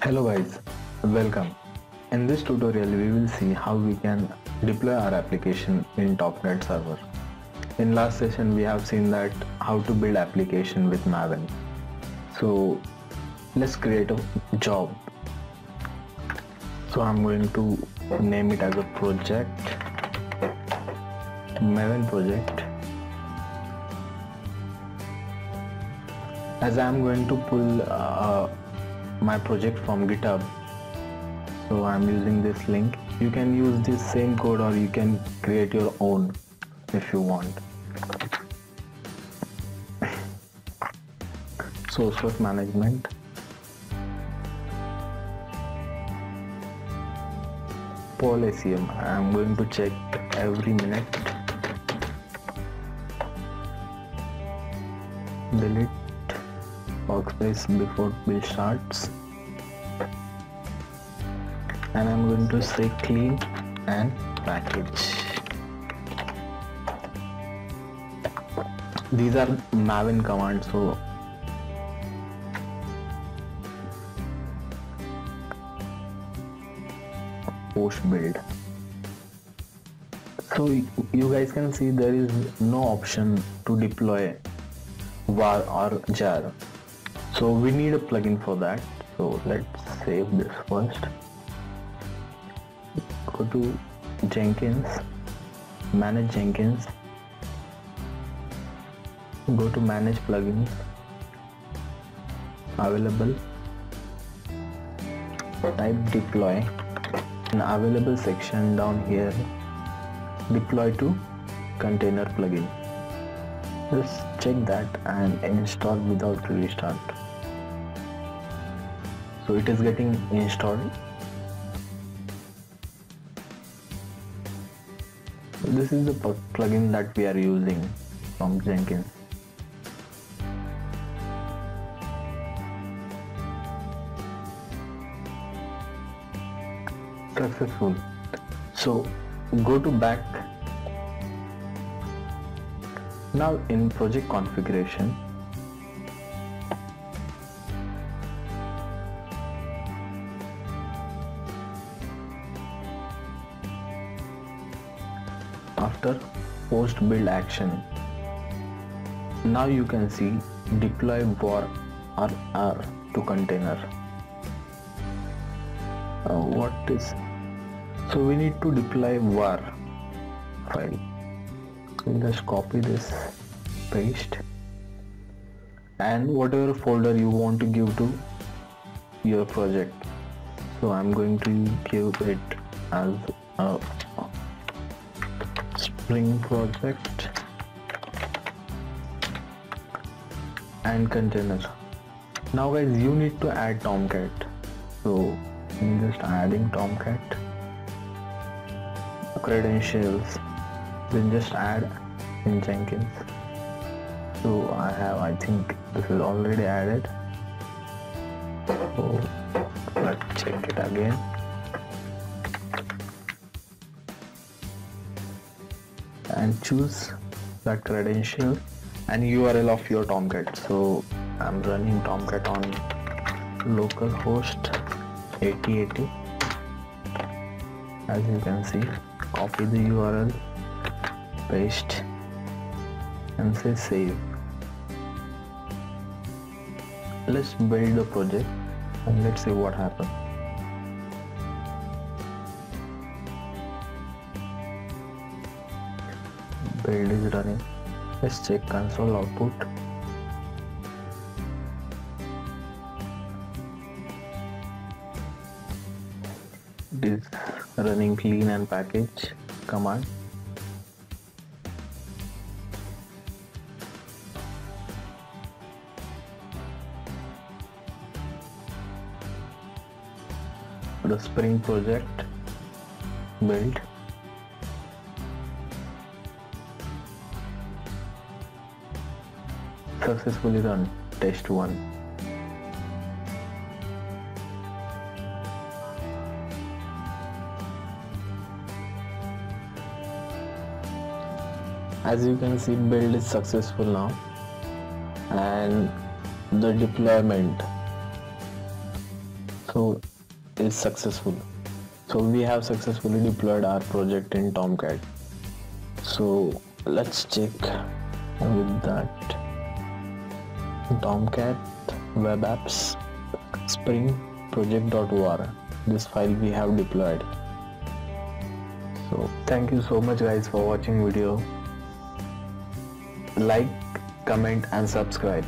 Hello guys, welcome. In this tutorial we will see how we can deploy our application in Tomcat server. In last session we have seen that how to build application with Maven. So let's create a job. So I'm going to name it as a project, Maven project. As I'm going to pull uh, my project from github. So i'm using this link. You can use this same code or you can create your own if you want. Source code management. Poll SCM. I'm going to check every minute. Delete workspace before build starts. And I'm going to say clean and package. These are Maven commands so post build. So you guys can see there is no option to deploy war or jar so we need a plugin for that. So let's save this first. Go to Jenkins manage Jenkins. Go to manage plugins. Available. Type deploy. In available section down here deploy to container plugin. Just check that and install without restart so it is getting installed. This is the plugin that we are using from Jenkins. Successful. So go to back. Now in project configuration after post build action. Now you can see deploy war or ear to container. Uh, what is so we need to deploy war file. So just copy this paste. And whatever folder you want to give to your project. So I'm going to give it as a spring project and container now guys you need to add tomcat. So I'm just adding tomcat. Credentials. Then just add in Jenkins so I have I think this is already added. So let's check it again and choose that credential and URL of your Tomcat. So I'm running Tomcat on localhost 8080 as you can see copy the URL paste and say save. Let's build the project and let's see what happens build is running let's check console output it is running clean and package command the spring project build successfully run test 1 as you can see build is successful now. And the deployment so is successful. So we have successfully deployed our project in tomcat. So let's check with that tomcat web apps spring project.war this file we have deployed. So thank you so much guys for watching video. Like comment and subscribe